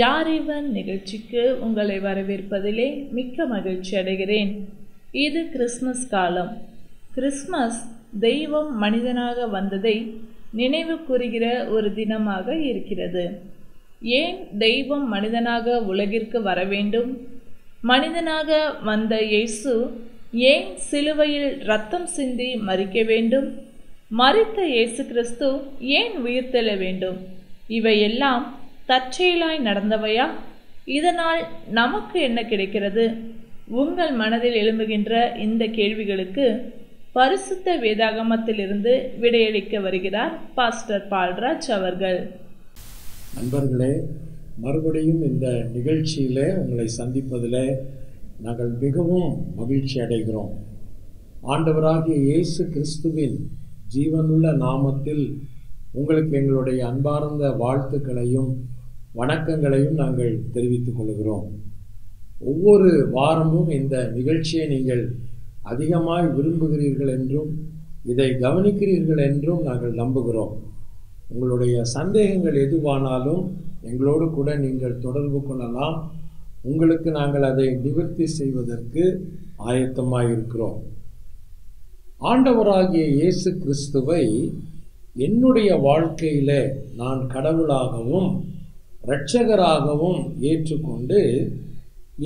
யார் இவன் நிகழ்ச்சிக்கு உங்களை வரவேற்பதிலே மிக்க மகிழ்ச்சி அடைகிறேன். இது கிறிஸ்மஸ் காலம். கிறிஸ்மஸ் தெய்வம் மனிதனாக வந்ததை நினைவு கூறுகிற ஒரு தினமாக இருக்கிறது. ஏன் தெய்வம் மனிதனாக உலகிற்கு வர வேண்டும்? மனிதனாக வந்த இயேசு ஏன் சிலுவையில் ரத்தம் சிந்தி மறிக்க வேண்டும்? மறித்த இயேசு கிறிஸ்து ஏன் உயிர்த்தெழ வேண்டும்? இவையெல்லாம் தற்செயலாய் நடந்தவையா? இதனால் நமக்கு என்ன கிடைக்கிறது? உங்கள் மனதில் எழும்புகின்ற இந்த கேள்விகளுக்கு பரிசுத்த வேதாகமத்திலிருந்து விடையளிக்க வருகிறார் பாஸ்டர் பால்ராஜ் அவர்கள். நண்பர்களே மறுபடியும் இந்த நிகழ்ச்சியில் உங்களை சந்திப்பதில் நாங்கள் மிகவும் மகிழ்ச்சி அடைகிறோம். ஆண்டவராகிய இயேசு கிறிஸ்துவின் ஜீவனுள்ள நாமத்தில் உங்களுக்கு எங்களுடைய அன்பார்ந்த வாழ்த்துக்களையும் வணக்கங்களையும் நாங்கள் தெரிவித்துக் கொள்கிறோம். ஒவ்வொரு வாரமும் இந்த நிகழ்ச்சியை நீங்கள் அதிகமாய் விரும்புகிறீர்கள் என்றும் இதை கவனிக்கிறீர்கள் என்றும் நாங்கள் நம்புகிறோம். உங்களுடைய சந்தேகங்கள் எதுவானாலும் எங்களோடு கூட நீங்கள் தொடர்பு கொள்ளலாம். உங்களுக்கு நாங்கள் அதை நிவர்த்தி செய்வதற்கு ஆயத்தமாக இருக்கிறோம். ஆண்டவராகிய இயேசு கிறிஸ்துவை என்னுடைய வாழ்க்கையில் நான் கடவுளாகவும் இரட்சகராகவும் ஏற்றுக்கொண்டு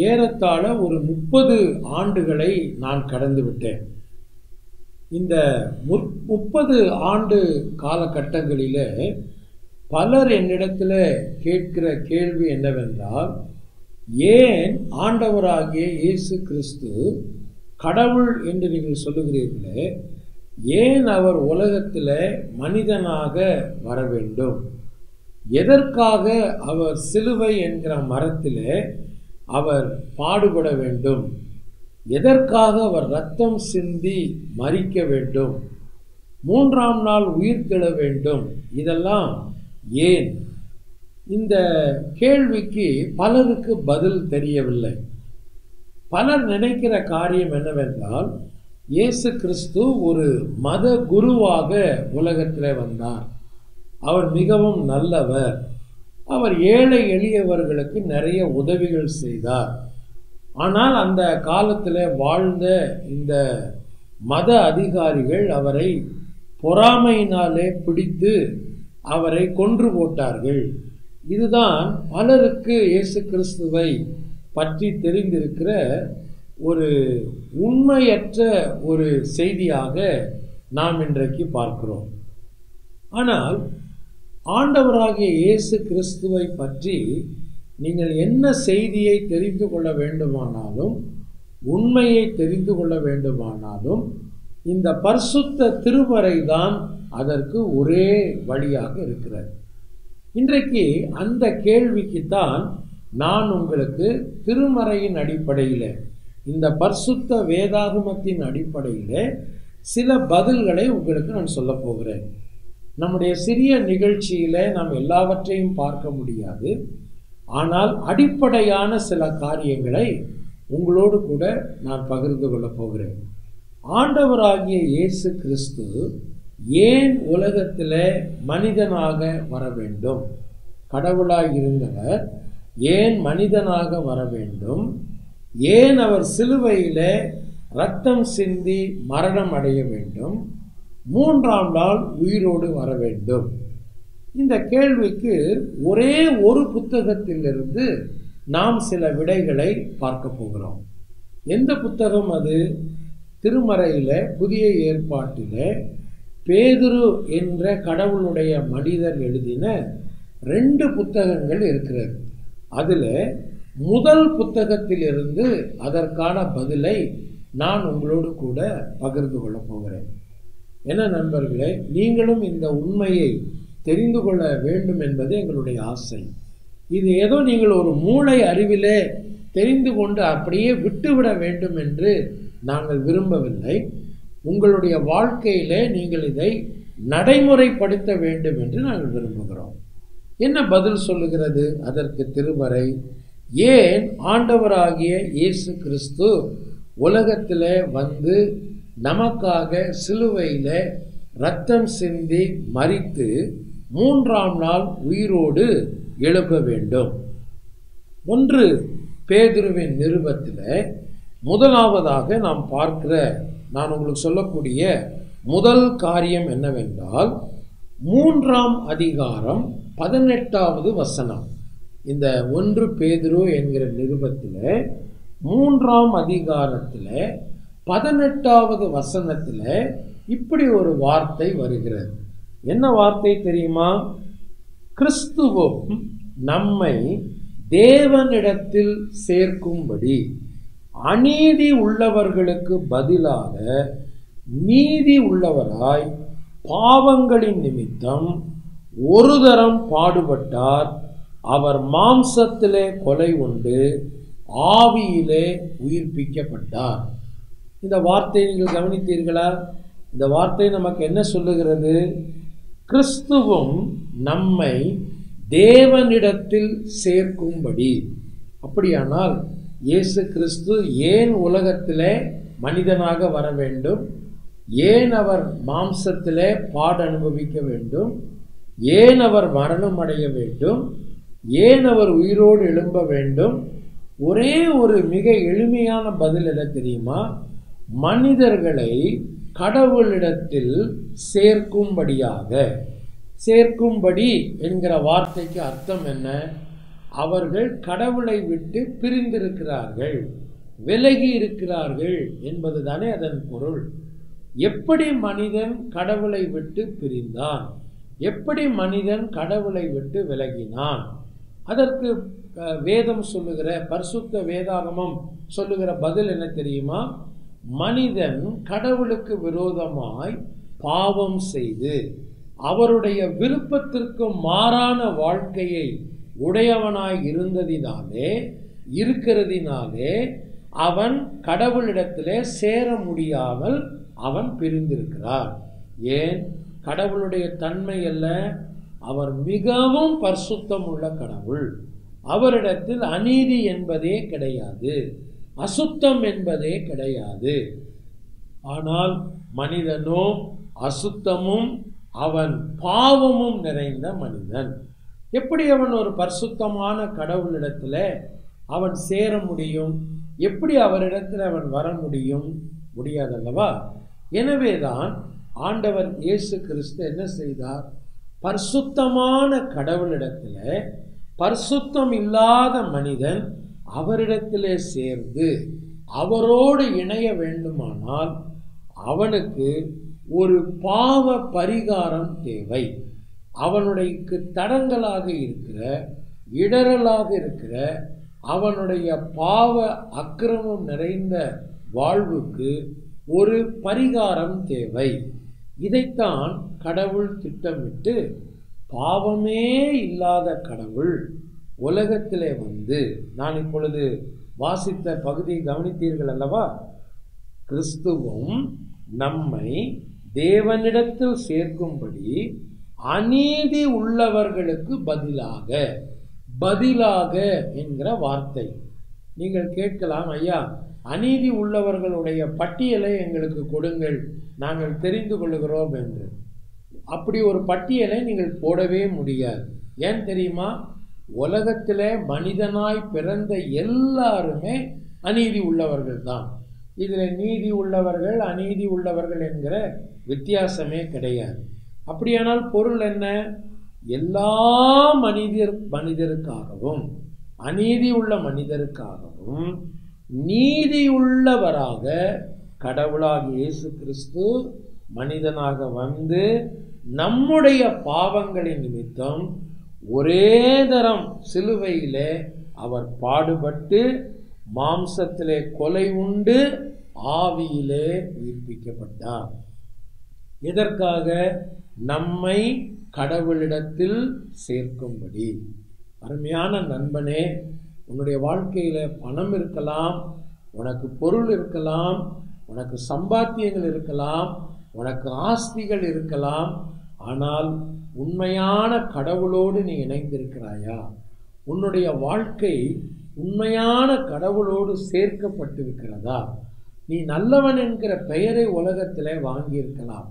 ஏறத்தாழ ஒரு முப்பது ஆண்டுகளை நான் கடந்து விட்டேன் இந்த முப்பது ஆண்டு காலகட்டங்களில் பலர் என்னிடத்தில் கேட்கிற கேள்வி என்னவென்றால் ஏன் ஆண்டவராகிய இயேசு கிறிஸ்து கடவுள் என்று நீங்கள் சொல்லுகிறீர்களே ஏன் அவர் உலகத்தில் மனிதனாக வர வேண்டும்? எதற்காக அவர் சிலுவை என்கிற மரத்திலே அவர் பாடுபட வேண்டும்? எதற்காக அவர் ரத்தம் சிந்தி மறிக்க வேண்டும்? மூன்றாம் நாள் உயிர் தெழ வேண்டும். இதெல்லாம் ஏன்? இந்த கேள்விக்கு பலருக்கு பதில் தெரியவில்லை. பலர் நினைக்கிற காரியம் என்னவென்றால் இயேசு கிறிஸ்து ஒரு மத குருவாக உலகத்தில் வந்தார். அவர் மிகவும் நல்லவர். அவர் ஏழை எளியவர்களுக்கு நிறைய உதவிகள் செய்தார். ஆனால் அந்த காலத்தில் வாழ்ந்த இந்த மத அதிகாரிகள் அவரை பொறாமையினாலே பிடித்து அவரை கொன்று போட்டார்கள். இதுதான் பலருக்கு இயேசு கிறிஸ்துவை பற்றி தெரிந்திருக்கிற ஒரு உண்மையற்ற ஒரு செய்தியாக நாம் இன்றைக்கு பார்க்கிறோம். ஆனால் ஆண்டவராகிய இயேசு கிறிஸ்துவை பற்றி நீங்கள் என்ன செய்தியை தெரிந்து கொள்ள வேண்டுமானாலும் உண்மையை தெரிந்து கொள்ள வேண்டுமானாலும் இந்த பரிசுத்த திருமறை தான் அதற்கு ஒரே வழியாக இருக்கிறது. இன்றைக்கு அந்த கேள்விக்குத்தான் நான் உங்களுக்கு திருமறையின் அடிப்படையில் இந்த பரிசுத்த வேதாகமத்தின் அடிப்படையில் சில பதில்களை உங்களுக்கு நான் சொல்ல போகிறேன். நம்முடைய சிறிய நிகழ்ச்சியில் நாம் எல்லாவற்றையும் பார்க்க முடியாது. ஆனால் அடிப்படையான சில காரியங்களை உங்களோடு கூட நான் பகிர்ந்து கொள்ளப் போகிறேன். ஆண்டவராகிய இயேசு கிறிஸ்து ஏன் உலகத்தில் மனிதனாக வர வேண்டும்? கடவுளாக இருந்தவர் ஏன் மனிதனாக வர வேண்டும்? ஏன் அவர் சிலுவையில் ரத்தம் சிந்தி மரணம் அடைய வேண்டும்? மூன்றாம் நாள் உயிரோடு வர வேண்டும். இந்த கேள்விக்கு ஒரே ஒரு புத்தகத்திலிருந்து நாம் சில விடைகளை பார்க்க போகிறோம். எந்த புத்தகம் அது? திருமறையில் புதிய ஏற்பாட்டில் பேதுரு என்ற கடவுளுடைய மனிதர் எழுதின ரெண்டு புத்தகங்கள் இருக்கிறது. அதில் முதல் புத்தகத்திலிருந்து அதற்கான பதிலை நான் உங்களோடு கூட பகிர்ந்து கொள்ள போகிறேன். என்ன நண்பர்களே நீங்களும் இந்த உண்மையை தெரிந்து கொள்ள வேண்டும் என்பது எங்களுடைய ஆசை. இது ஏதோ நீங்கள் ஒரு மூளை அறிவிலே தெரிந்து கொண்டு அப்படியே விட்டுவிட வேண்டும் என்று நாங்கள் விரும்பவில்லை. உங்களுடைய வாழ்க்கையிலே நீங்கள் இதை நடைமுறைப்படுத்த வேண்டும் என்று நாங்கள் விரும்புகிறோம். என்ன பதில் சொல்லுகிறது அதற்கு திருமறை ஏன் ஆண்டவராகிய இயேசு கிறிஸ்து உலகத்தில் வந்து நமக்காக சிலுவையில் ரத்தம் சிந்தி மறித்து மூன்றாம் நாள் உயிரோடு எழுப்ப வேண்டும். ஒன்று பேதுருவின் நிருபத்தில் முதலாவதாக நாம் பார்க்கிற நான் உங்களுக்கு சொல்லக்கூடிய முதல் காரியம் என்னவென்றால் மூன்றாம் அதிகாரம் பதினெட்டாவது வசனம். இந்த ஒன்று பேதுரு என்கிற நிருபத்தில் மூன்றாம் அதிகாரத்தில் பதினெட்டாவது வசனத்தில் இப்படி ஒரு வார்த்தை வருகிறது. என்ன வார்த்தை தெரியுமா? கிறிஸ்துவும் நம்மை தேவனிடத்தில் சேர்க்கும்படி அநீதி உள்ளவர்களுக்கு பதிலாக நீதி உள்ளவராய் பாவங்களின் நிமித்தம் ஒரு தரம் பாடுபட்டார். அவர் மாம்சத்திலே கொலை உண்டு ஆவியிலே உயிர்ப்பிக்கப்பட்டார். இந்த வார்த்தையை நீங்கள் கவனித்தீர்களா? இந்த வார்த்தை நமக்கு என்ன சொல்லுகிறது? கிறிஸ்துவும் நம்மை தேவனிடத்தில் சேர்க்கும்படி. அப்படியானால் இயேசு கிறிஸ்து ஏன் உலகத்திலே மனிதனாக வர வேண்டும்? ஏன் அவர் மாம்சத்திலே பாட அனுபவிக்க வேண்டும்? ஏன் அவர் மரணம் அடைய வேண்டும்? ஏன் அவர் உயிரோடு எழும்ப வேண்டும்? ஒரே ஒரு மிக எளிமையான பதில் என்ன தெரியுமா? மனிதர்களை கடவுளிடத்தில் சேர்க்கும்படியாக. சேர்க்கும்படி என்கிற வார்த்தைக்கு அர்த்தம் என்ன? அவர்கள் கடவுளை விட்டு பிரிந்திருக்கிறார்கள் விலகி இருக்கிறார்கள் என்பதுதானே அதன் பொருள். எப்படி மனிதன் கடவுளை விட்டு பிரிந்தான்? எப்படி மனிதன் கடவுளை விட்டு விலகினான்? அதற்கு வேதம் சொல்லுகிற பரிசுத்த வேதாகமம் சொல்லுகிற பதில் என்ன தெரியுமா? மனிதன் கடவுளுக்கு விரோதமாய் பாவம் செய்து அவருடைய விருப்பத்திற்கு மாறான வாழ்க்கையை உடையவனாய் இருந்ததினாலே இருக்கிறதினாலே அவன் கடவுளிடத்திலே சேர முடியாமல் அவன் பிரிந்திருக்கிறார். ஏன்? கடவுளுடைய தன்மை அல்ல. அவர் மிகவும் பரிசுத்தம் உள்ள கடவுள். அவரிடத்தில் அநீதி என்பதே கிடையாது. அசுத்தம் என்பதே கிடையாது. ஆனால் மனிதனோ அசுத்தமும் அவன் பாவமும் நிறைந்த மனிதன். எப்படி அவன் ஒரு பரிசுத்தமான கடவுளிடத்தில் அவன் சேர முடியும்? எப்படி அவரிடத்தில் அவன் வர முடியும்? முடியாதல்லவா? எனவே தான் ஆண்டவர் இயேசு கிறிஸ்து என்ன செய்தார்? பரிசுத்தமான கடவுளிடத்தில் பரிசுத்தம் இல்லாத மனிதன் அவரிடத்திலே சேர்ந்து அவரோடு இணைய வேண்டுமானால் அவனுக்கு ஒரு பாவ பரிகாரம் தேவை. அவனுடைய தடங்களாக இருக்கிற இடரலாக இருக்கிற அவனுடைய பாவ அக்கிரமம் நிறைந்த வாழ்வுக்கு ஒரு பரிகாரம் தேவை. இதைத்தான் கடவுள் திட்டமிட்டு பாவமே இல்லாத கடவுள் உலகத்திலே வந்து நான் இப்பொழுது வாசித்த பகுதியை கவனித்தீர்கள் அல்லவா? கிறிஸ்துவும் நம்மை தேவனிடத்தில் சேர்க்கும்படி அநீதி உள்ளவர்களுக்கு பதிலாக பதிலாக என்கிற வார்த்தை. நீங்கள் கேட்கலாம் ஐயா அநீதி உள்ளவர்களுடைய பட்டியலை எங்களுக்கு கொடுங்கள் நாங்கள் தெரிந்து கொள்ளுகிறோம் என்று. அப்படி ஒரு பட்டியலை நீங்கள் போடவே முடியாது. ஏன் தெரியுமா? உலகத்தில் மனிதனாய் பிறந்த எல்லாருமே அநீதி உள்ளவர்கள் தான் இதில் நீதி உள்ளவர்கள் அநீதி உள்ளவர்கள் என்கிற வித்தியாசமே கிடையாது. அப்படியானால் பொருள் என்ன? எல்லா மனிதர் மனிதருக்காகவும் அநீதி உள்ள மனிதருக்காகவும் நீதி உள்ளவராக கடவுளாக இயேசு கிறிஸ்து மனிதனாக வந்து நம்முடைய பாவங்களின் நிமித்தம் ஒரே தரம் சிலுவையிலே அவர் பாடுபட்டு மாம்சத்திலே கொலை உண்டு ஆவியிலே உயிர்ப்பிக்கப்பட்டார். எதற்காக? நம்மை கடவுளிடத்தில் சேர்க்கும்படி. அருமையான நண்பனே உன்னுடைய வாழ்க்கையில் பணம் இருக்கலாம் உனக்கு பொருள் இருக்கலாம் உனக்கு சம்பாத்தியங்கள் இருக்கலாம் உனக்கு ஆஸ்திகள் இருக்கலாம் ஆனால் உண்மையான கடவுளோடு நீ இணைந்திருக்கிறாயா? உன்னுடைய வாழ்க்கை உண்மையான கடவுளோடு சேர்க்கப்பட்டிருக்கிறதா? நீ நல்லவன் என்கிற பெயரை உலகத்திலே வாங்கியிருக்கலாம்.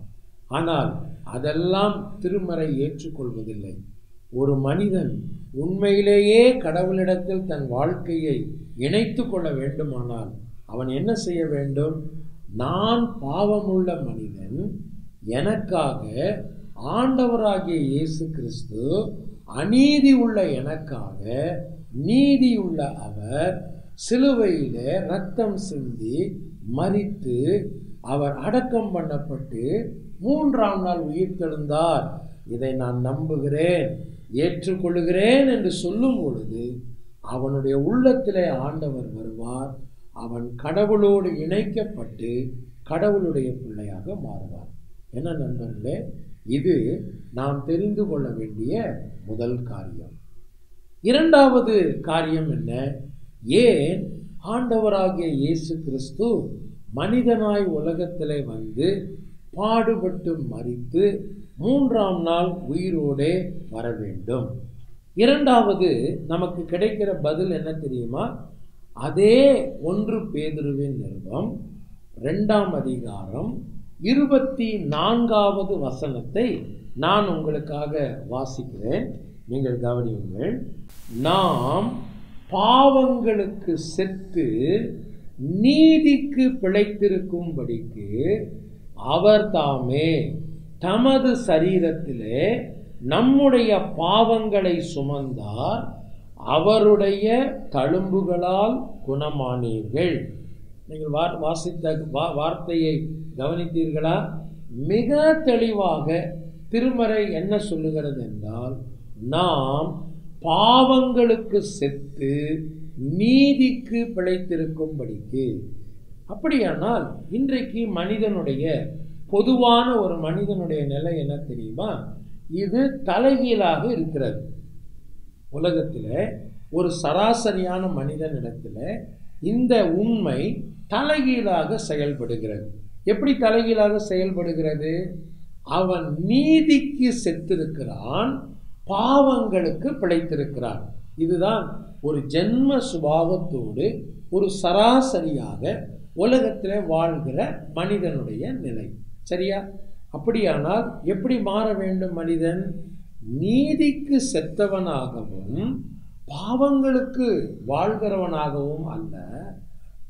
ஆனால் அதெல்லாம் திருமறை ஏற்றுக்கொள்வதில்லை. ஒரு மனிதன் உண்மையிலேயே கடவுளிடத்தில் தன் வாழ்க்கையை இணைத்து கொள்ள வேண்டுமானால் அவன் என்ன செய்ய வேண்டும்? நான் பாவமுள்ள மனிதன் எனக்காக ஆண்டவராகிய இயேசு கிறிஸ்து அநீதி உள்ள எனக்காக நீதி உள்ள அவர் சிலுவையில் ரத்தம் சிந்தி மறித்து அவர் அடக்கம் பண்ணப்பட்டு மூன்றாம் நாள் உயிர்த்தெழுந்தார். இதை நான் நம்புகிறேன் ஏற்றுக்கொள்கிறேன் என்று சொல்லும் பொழுது அவனுடைய உள்ளத்திலே ஆண்டவர் வருவார். அவன் கடவுளோடு இணைக்கப்பட்டு கடவுளுடைய பிள்ளையாக மாறுவார். என்ன நண்பர்களே இது நாம் தெரிந்து கொள்ள வேண்டிய முதல் காரியம். இரண்டாவது காரியம் என்ன? ஏன் ஆண்டவராகிய இயேசு கிறிஸ்து மனிதனாய் உலகத்திலே வந்து பாடுபட்டு மறித்து மூன்றாம் நாள் உயிரோடே வர வேண்டும். இரண்டாவது நமக்கு கிடைக்கிற பதில் என்ன தெரியுமா? அதே ஒன்று பேதுருவின் நிறுவம் ரெண்டாம் அதிகாரம் இருபத்தி நான்காவது வசனத்தை நான் உங்களுக்காக வாசிக்கிறேன். நீங்கள் கவனியுங்கள். நாம் பாவங்களுக்கு செத்து நீதிக்கு பிழைத்திருக்கும்படிக்கு அவர் தாமே தமது சரீரத்திலே நம்முடைய பாவங்களை சுமந்தார். அவருடைய தழும்புகளால் குணமானீர்கள். நீங்கள் வா வாசித்த வா வார்த்தையை கவனித்தீர்களா? மிக தெளிவாக திருமறை என்ன சொல்லுகிறது என்றால் நாம் பாவங்களுக்கு செத்து நீதிக்கு பிழைத்திருக்கும்படிக்கு. அப்படியானால் இன்றைக்கு மனிதனுடைய பொதுவான ஒரு மனிதனுடைய நிலை என்ன தெரியுமா? இது தலைகீழாக இருக்கிறது. உலகத்தில் ஒரு சராசரியான மனிதனிடத்தில் இந்த உண்மை தலைகீழாக செயல்படுகிறது. எப்படி தலைகீழாக செயல்படுகிறது? அவன் நீதிக்கு செத்திருக்கிறான் பாவங்களுக்கு பிழைத்திருக்கிறான். இதுதான் ஒரு ஜென்ம சுபாவத்தோடு ஒரு சராசரியாக உலகத்தில் வாழ்கிற மனிதனுடைய நிலை. சரியா? அப்படியானால் எப்படி மாற வேண்டும் மனிதன்? நீதிக்கு செத்தவனாகவும் பாவங்களுக்கு வாழ்கிறவனாகவும் அல்ல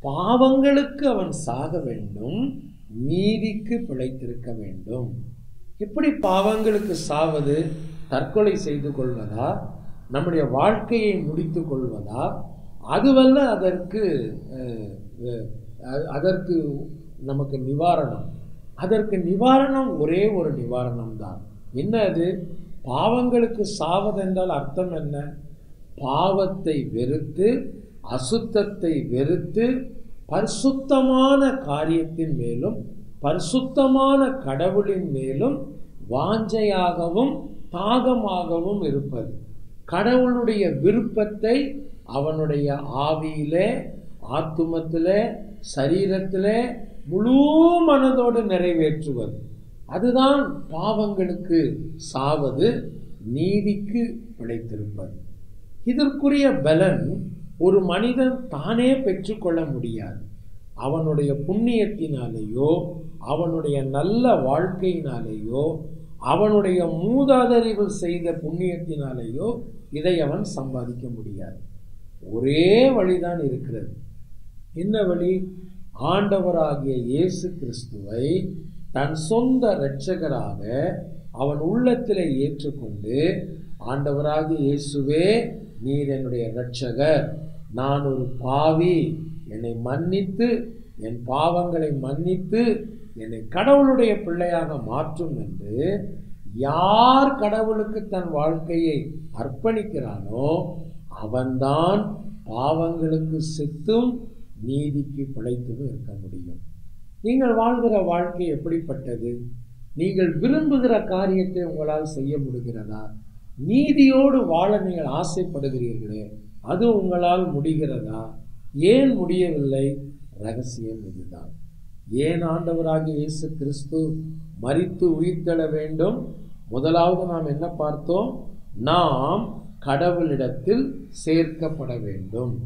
பாவங்களுக்கு அவன் சாக வேண்டும் நீதிக்கு பிழைத்திருக்க வேண்டும். எப்படி பாவங்களுக்கு சாவது? தற்கொலை செய்து கொள்வதா? நம்முடைய வாழ்க்கையை முடித்து கொள்வதா? அதுவல்ல அதற்கு அதற்கு நமக்கு நிவாரணம். அதற்கு நிவாரணம் ஒரே ஒரு நிவாரணம் தான் என்ன அது? பாவங்களுக்கு சாவதென்றால் அர்த்தம் என்ன? பாவத்தை வெறுத்து அசுத்தத்தை வெறுத்து பரிசுத்தமான காரியத்தின் மேலும் பரிசுத்தமான கடவுளின் மேலும் வாஞ்சையாகவும் தாகமாகவும் இருப்பது. கடவுளுடைய விருப்பத்தை அவனுடைய ஆவியிலே ஆத்துமத்திலே சரீரத்திலே முழு மனதோடு நிறைவேற்றுவது. அதுதான் பாவங்களுக்கு சாவது நீதிக்கு பிழைத்திருப்பது. இதற்குரிய பலன் ஒரு மனிதன் தானே பெற்றுக்கொள்ள முடியாது. அவனுடைய புண்ணியத்தினாலேயோ அவனுடைய நல்ல வாழ்க்கையினாலேயோ அவனுடைய மூதாதரிகள் செய்த புண்ணியத்தினாலேயோ இதை அவன் சம்பாதிக்க முடியாது. ஒரே வழிதான் இருக்கிறது. என்ன வழி? ஆண்டவராகிய இயேசு கிறிஸ்துவை தன் சொந்த இரட்சகராக அவன் உள்ளத்தில் ஏற்றுக்கொண்டு ஆண்டவராகிய இயேசுவே நீர் என்னுடைய இரட்சகர். நான் ஒரு பாவி என்னை மன்னித்து என் பாவங்களை மன்னித்து என்னை கடவுளுடைய பிள்ளையாக மாற்றும் என்று யார் கடவுளுக்கு தன் வாழ்க்கையை அர்ப்பணிக்கிறானோ அவன்தான் பாவங்களுக்கு செத்தும் நீதிக்கு பிழைத்தும் இருக்க முடியும். நீங்கள் வாழ்கிற வாழ்க்கை எப்படிப்பட்டது? நீங்கள் விரும்புகிற காரியத்தை உங்களால் செய்ய முடிகிறதா? நீதியோடு வாழ நீங்கள் ஆசைப்படுகிறீர்களே அது உங்களால் முடிகிறதா? ஏன் முடியவில்லை? ரகசியம் இதுதான். ஏன் ஆண்டவராகிய இயேசு கிறிஸ்து மறித்து உயிர்த்தெழ வேண்டும்? முதலாவது நாம் என்ன பார்த்தோம்? நாம் கடவுளிடத்தில் சேர்க்கப்பட வேண்டும்.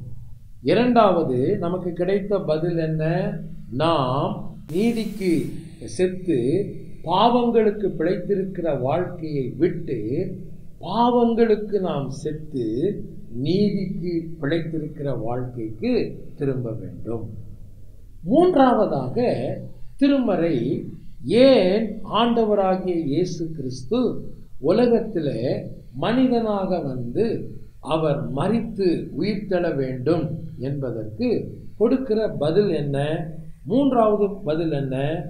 இரண்டாவது நமக்கு கிடைத்த பதில் என்ன? நாம் நீதிக்கு செத்து பாவங்களுக்கு பிழைத்திருக்கிற வாழ்க்கையை விட்டு பாவங்களுக்கு நாம் செத்து நீதிக்கு பிழைத்திருக்கிற வாழ்க்கைக்கு திரும்ப வேண்டும். மூன்றாவதாக திருமறை ஏன் ஆண்டவராகிய இயேசு கிறிஸ்து உலகத்தில் மனிதனாக வந்து அவர் மறித்து உயிர்த்தெழ வேண்டும் என்பதற்கு கொடுக்கிற பதில் என்ன? மூன்றாவது பதில் என்ன?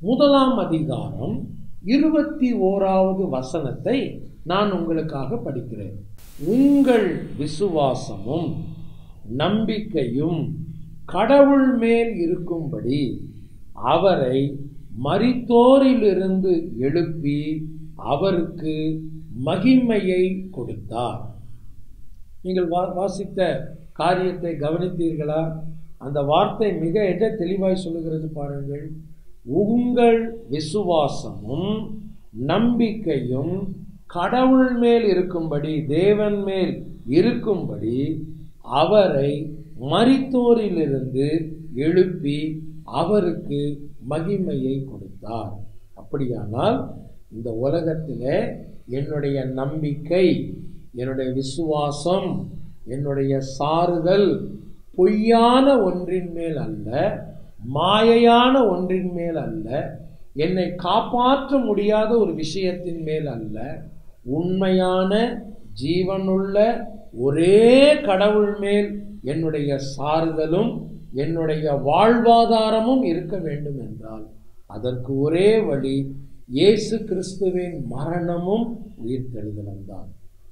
முதலாம் அதிகாரம் இருபத்தி ஓராவது வசனத்தை நான் உங்களுக்காக படிக்கிறேன். உங்கள் விசுவாசமும் நம்பிக்கையும் கடவுள் மேல் இருக்கும்படி அவரை மரித்தோரிலிருந்து எழுப்பி அவருக்கு மகிமையை கொடுத்தார். நீங்கள் வா வாசித்த காரியத்தை கவனித்தீர்களா? அந்த வார்த்தை மிக எட தெளிவாய் சொல்லுகிறது பாருங்கள். உங்கள் விசுவாசமும் நம்பிக்கையும் கடவுள் மேல் இருக்கும்படி தேவன் மேல் இருக்கும்படி அவரை மரித்தோரிலிருந்து எழுப்பி அவருக்கு மகிமையை கொடுத்தார். அப்படியானால் இந்த உலகத்தில் என்னுடைய நம்பிக்கை என்னுடைய விசுவாசம் என்னுடைய சாறுதல் பொய்யான ஒன்றின் மேல் அல்ல மாயையான ஒன்றின் மேல் அல்ல என்னை காப்பாற்ற முடியாத ஒரு விஷயத்தின் மேல் அல்ல உண்மையான ஜீவனுள்ள ஒரே கடவுள் மேல் என்னுடைய சாறுதலும் என்னுடைய வாழ்வாதாரமும் இருக்க வேண்டும் என்றால் அதற்கு ஒரே வழி இயேசு கிறிஸ்துவின் மரணமும் உயிர்த்தெழுதலும் தான்.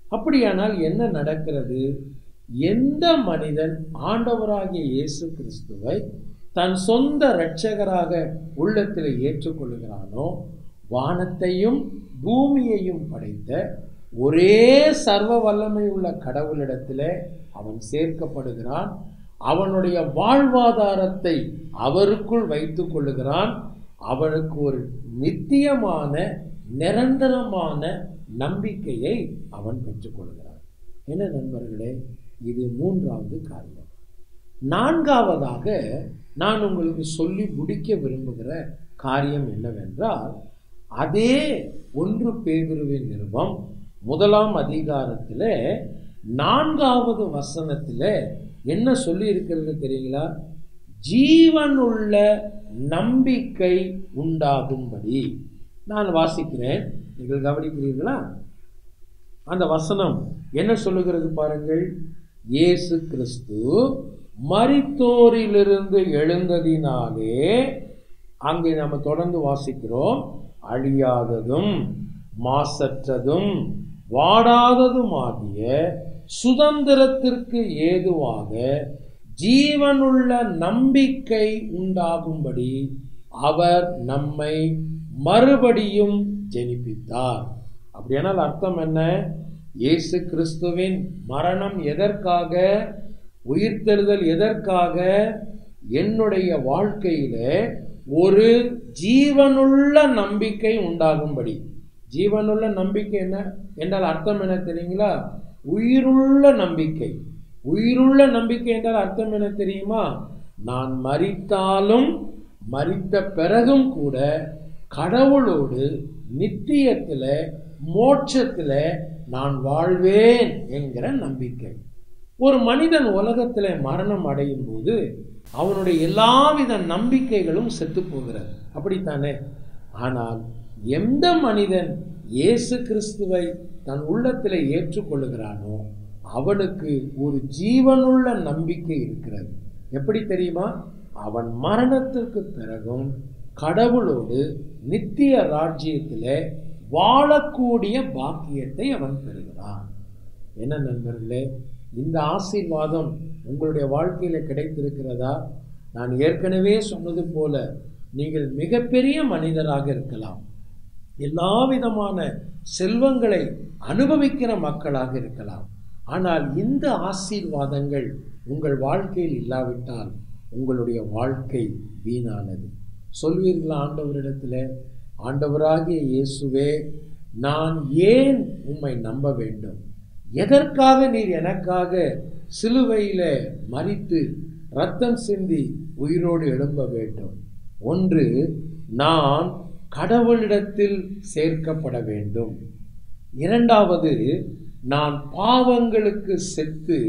அப்படியானால் என்ன நடக்கிறது? எந்த மனிதன் ஆண்டவராகிய இயேசு கிறிஸ்துவை தன் சொந்த இரட்சகராக உள்ளத்தில் ஏற்றுக்கொள்கிறானோ வானத்தையும் பூமியையும் படைத்த ஒரே சர்வ வல்லமை உள்ள கடவுளிடத்தில் அவன் சேர்க்கப்படுகிறான். அவனுடைய வாழ்வாதாரத்தை அவருக்குள் வைத்துக் கொள்ளுகிறான். அவனுக்கு ஒரு நித்தியமான நிரந்தரமான நம்பிக்கையை அவன் பெற்றுக்கொள்கிறான் என்ன நண்பர்களே இது மூன்றாவது காரியம். நான்காவதாக நான் உங்களுக்கு சொல்லி முடிக்க விரும்புகிற காரியம் என்னவென்றால் அதே ஒன்று பேதுருவின் நிருபம் முதலாம் அதிகாரத்தில் நான்காவது வசனத்தில் என்ன சொல்லி இருக்கிறது தெரியுங்களா? ஜீவனுள்ள நம்பிக்கை உண்டாகும்படி. நான் வாசிக்கிறேன். நீங்கள் கவனிக்கிறீர்களா? அந்த வசனம் என்ன சொல்லுகிறது பாருங்கள். இயேசு கிறிஸ்து மரித்தோரிலிருந்து எழுந்ததினாலே அங்கே நம்ம தொடர்ந்து வாசிக்கிறோம். அழியாததும் மாசற்றதும் வாடாததுமாகிய சுதந்திரத்திற்கு ஏதுவாக ஜீவனுள்ள நம்பிக்கை உண்டாகும்படி அவர் நம்மை மறுபடியும் ஜெனிப்பித்தார். அப்படியானால் அர்த்தம் என்ன? இயேசு கிறிஸ்துவின் மரணம் எதற்காக உயிர்த்தெழுதல் எதற்காக என்னுடைய வாழ்க்கையில ஒரு ஜீவனுள்ள நம்பிக்கை உண்டாகும்படி. ஜீவனுள்ள நம்பிக்கை என்ன? என்றால் அர்த்தம் என்ன தெரியுங்களா? உயிருள்ள நம்பிக்கை. உயிருள்ள நம்பிக்கை என்றால் அர்த்தம் என்ன தெரியுமா? நான் மறித்தாலும் மறித்த பிறகும் கூட கடவுளோடு நித்தியத்தில் மோட்சத்தில் நான் வாழ்வேன் என்கிற நம்பிக்கை. ஒரு மனிதன் உலகத்தில் மரணம் அடையும் போது அவனுடைய எல்லாவித நம்பிக்கைகளும் செத்து போகிறது அப்படித்தானே? ஆனால் எந்த மனிதன் இயேசு கிறிஸ்துவை தன் உள்ளத்தில் ஏற்றுக்கொள்ளுகிறானோ அவனுக்கு ஒரு ஜீவனுள்ள நம்பிக்கை இருக்கிறது. எப்படி தெரியுமா? அவன் மரணத்திற்கு பிறகும் கடவுளோடு நித்திய ராஜ்யத்தில் வாழக்கூடிய பாக்கியத்தை அவன் பெறுகிறான். என்ன நண்பர்களே இந்த ஆசீர்வாதம் உங்களுடைய வாழ்க்கையில் கிடைத்திருக்கிறதா? நான் ஏற்கனவே சொன்னது போல நீங்கள் மிகப்பெரிய மனிதராக இருக்கலாம். எல்லா விதமான செல்வங்களை அனுபவிக்கிற மக்களாக இருக்கலாம். ஆனால் இந்த ஆசீர்வாதங்கள் உங்கள் வாழ்க்கையில் இல்லாவிட்டால் உங்களுடைய வாழ்க்கை வீணானது. சொல்வீர்களா ஆண்டவரிடத்தில்? ஆண்டவராகிய இயேசுவே நான் ஏன் உம்மை நம்ப வேண்டும்? எதற்காக நீர் எனக்காக சிலுவையில் மறித்து ரத்தம் சிந்தி உயிரோடு எழும்ப வேண்டும். ஒன்று நான் கடவுளிடத்தில் சேர்க்கப்பட வேண்டும். இரண்டாவது நான் பாவங்களுக்கு செத்து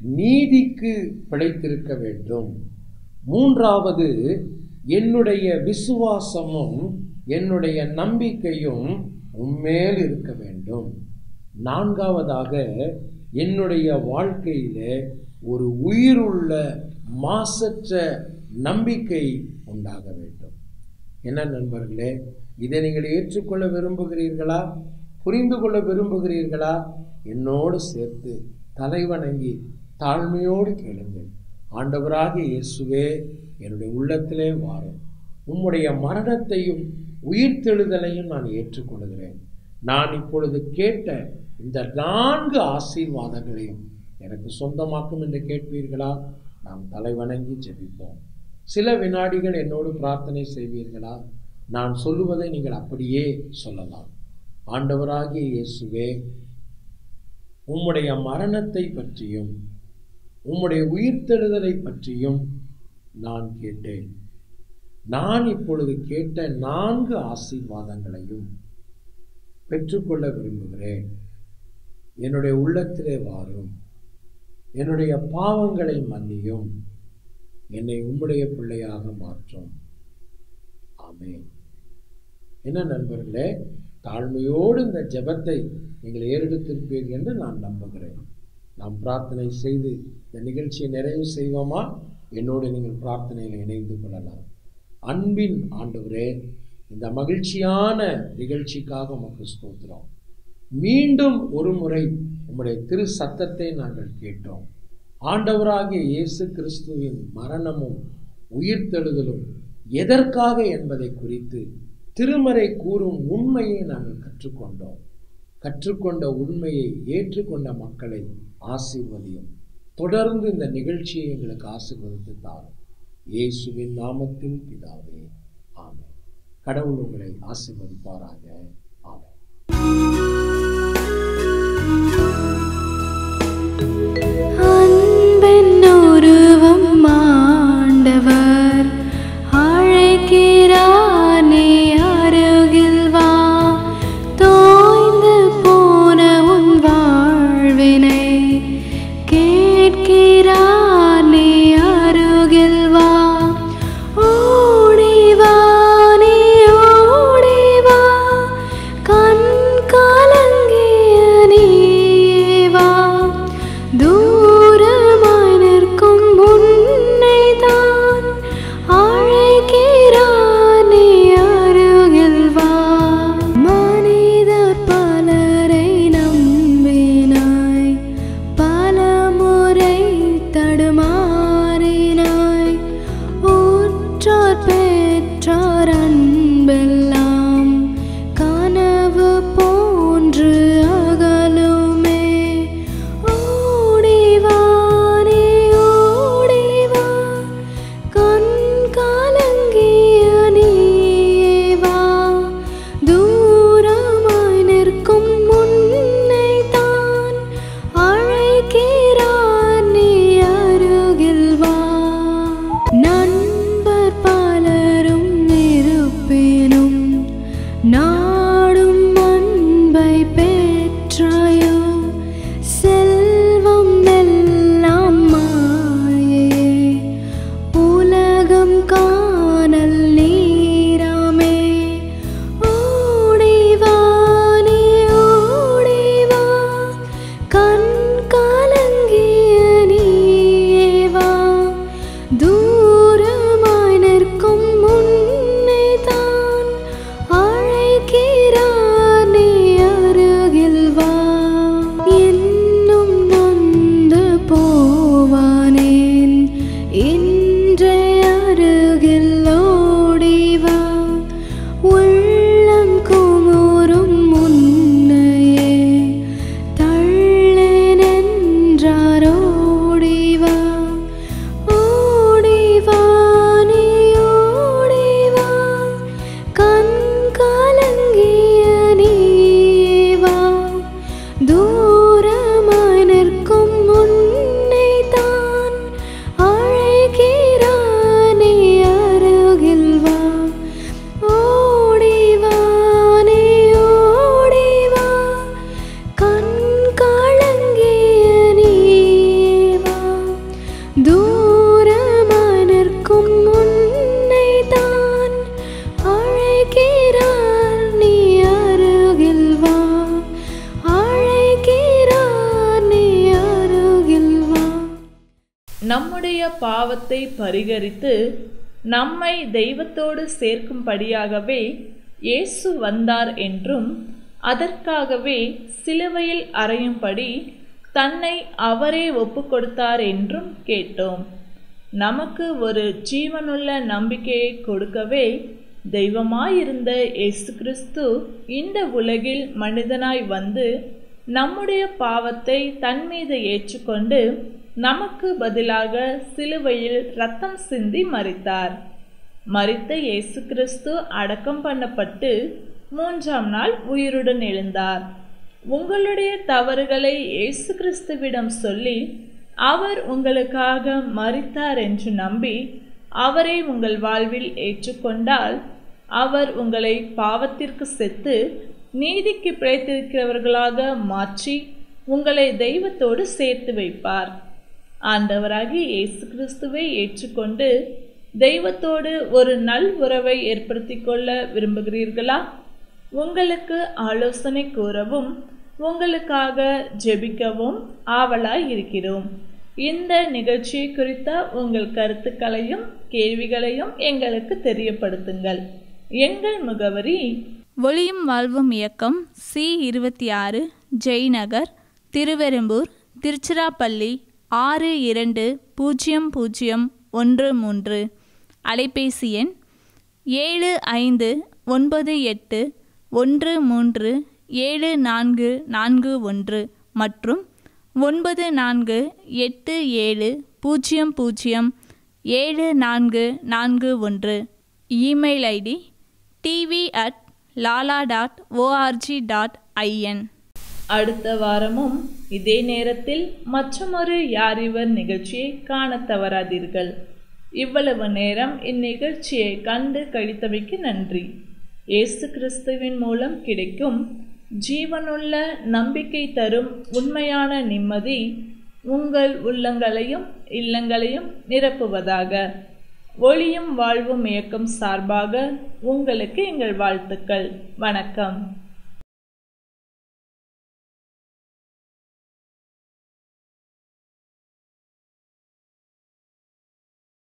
நீதிக்கு பிழைத்திருக்க வேண்டும். மூன்றாவது என்னுடைய விசுவாசமும் என்னுடைய நம்பிக்கையும் உண்மையில் இருக்க வேண்டும். நான்காவதாக என்னுடைய வாழ்க்கையில் ஒரு உயிருள்ள மாசற்ற நம்பிக்கை உண்டாக வேண்டும். என்ன நண்பர்களே இதை நீங்கள் ஏற்றுக்கொள்ள விரும்புகிறீர்களா? புரிந்து கொள்ள விரும்புகிறீர்களா? என்னோடு சேர்த்து தலைவணங்கி தாழ்மையோடு கேளுங்கள். ஆண்டவராக இயேசுவே என்னுடைய உள்ளத்திலே வாரும். உம்முடைய மரணத்தையும் உயிர்த்தெழுதலையும் நான் ஏற்றுக்கொள்கிறேன். நான் இப்பொழுது கேட்ட இந்த நான்கு ஆசீர்வாதங்களையும் எனக்கு சொந்தமாக்கும் என்று கேட்பீர்களா? நாம் தலைவணங்கி ஜெபிப்போம். சில வினாடிகள் என்னோடு பிரார்த்தனை செய்வீர்களா? நான் சொல்லுவதை நீங்கள் அப்படியே சொல்லலாம். ஆண்டவராகிய இயேசுவே உம்முடைய மரணத்தை பற்றியும் உம்முடைய உயிர்த்தெழுதலை பற்றியும் நான் கேட்டேன். நான் இப்பொழுது கேட்ட நான்கு ஆசீர்வாதங்களையும் பெற்றுக்கொள்ள விரும்புகிறேன். என்னுடைய உள்ளத்திலே வாரும். என்னுடைய பாவங்களை மன்னியும். என்னை உம்முடைய பிள்ளையாக மாற்றும். ஆமே என்ன நண்பர்களே தாழ்மையோடு இந்த ஜெபத்தை நீங்கள் ஏறெடுத்திருப்பீர்கள் என்று நான் நம்புகிறேன். நாம் பிரார்த்தனை செய்து இந்த நிகழ்ச்சியை நிறைவு செய்வோமா? என்னோடு நீங்கள் பிரார்த்தனையில் இணைந்து கொள்ளலாம். அன்பின் ஆண்டவரே இந்த மகிழ்ச்சியான நிகழ்ச்சிக்காக உமக்கு ஸ்தோத்திரம். மீண்டும் ஒரு முறை உம்முடைய திரு சத்தத்தை நாங்கள் கேட்டோம். ஆண்டவராகிய இயேசு கிறிஸ்துவின் மரணமும் உயிர்த்தெழுதலும் எதற்காக என்பதை குறித்து திருமறை கூறும் உண்மையை நாங்கள் கற்றுக்கொண்டோம். கற்றுக்கொண்ட உண்மையை ஏற்றுக்கொண்ட மக்களை ஆசீர்வதியும். தொடர்ந்து இந்த நிகழ்ச்சியை எங்களுக்கு ஆசீர்வதித்து தாரும். இயேசுவின் நாமத்தில் பிதாவே ஆமே கடவுள் உங்களை ஆசிர்வதிப்பாராக. ஆமென். Oh பாவத்தை பரிகரித்து நம்மை தெய்வத்தோடு சேர்க்கும்படியாகவே இயேசு வந்தார் என்றும் அதற்காகவே சிலுவையில் அறையும்படி தன்னை அவரே ஒப்புக்கொடுத்தார் என்றும் கேட்டோம். நமக்கு ஒரு ஜீவனுள்ள நம்பிக்கையை கொடுக்கவே தெய்வமாயிருந்த இயேசு கிறிஸ்து இந்த உலகில் மனிதனாய் வந்து நம்முடைய பாவத்தை தன் மீது ஏற்றுக்கொண்டு நமக்கு பதிலாக சிலுவையில் ரத்தம் சிந்தி மறித்தார் மறித்த இயேசு கிறிஸ்து அடக்கம் பண்ணப்பட்டு மூன்றாம் நாள் உயிருடன் எழுந்தார். உங்களுடைய தவறுகளை இயேசு கிறிஸ்துவிடம் சொல்லி அவர் உங்களுக்காக மறித்தார் என்று நம்பி அவரை உங்கள் வாழ்வில் ஏற்றுக்கொண்டால் அவர் உங்களை பாவத்திற்கு செத்து நீதிக்கு பிழைத்திருக்கிறவர்களாக மாற்றி உங்களை தெய்வத்தோடு சேர்த்து வைப்பார். ஆண்டவராகி இயேசு கிறிஸ்துவை ஏற்றுக்கொண்டு தெய்வத்தோடு ஒரு நல் உறவை ஏற்படுத்தி கொள்ள விரும்புகிறீர்களா? உங்களுக்கு ஆலோசனை கூறவும் உங்களுக்காக ஜெபிக்கவும் ஆவலாய் இருக்கிறோம். இந்த நிகழ்ச்சி குறித்த உங்கள் கருத்துக்களையும் கேள்விகளையும் எங்களுக்கு தெரியப்படுத்துங்கள். எங்கள் முகவரி ஒளியும் வாழ்வும் இயக்கம் சி இருபத்தி ஆறு ஜெய்நகர் திருவெரும்பூர் திருச்சிராப்பள்ளி ஆறு இரண்டு பூஜ்ஜியம் பூஜ்ஜியம் ஒன்று மூன்று. அலைபேசி எண் ஏழு ஐந்து ஒன்பது எட்டு ஒன்று மூன்று ஏழு நான்கு நான்கு ஒன்று மற்றும் ஒன்பது நான்கு எட்டு ஏழு பூஜ்ஜியம் பூஜ்ஜியம் ஏழு நான்கு நான்கு ஒன்று. Email ID TV at Lala dot ORG dot IN அடுத்த வாரமும் இதே நேரத்தில் மற்றொரு யாரிவர் நிகழ்ச்சியை காண தவறாதீர்கள். இவ்வளவு நேரம் இந்நிகழ்ச்சியை கண்டு கழித்தமைக்கு நன்றி. இயேசு கிறிஸ்துவின் மூலம் கிடைக்கும் ஜீவனுள்ள நம்பிக்கை தரும் உண்மையான நிம்மதி உங்கள் உள்ளங்களையும் இல்லங்களையும் நிரப்புவதாக ஒளியும் வாழ்வும் இயக்கம் சார்பாக உங்களுக்கு எங்கள் வாழ்த்துக்கள். வணக்கம்.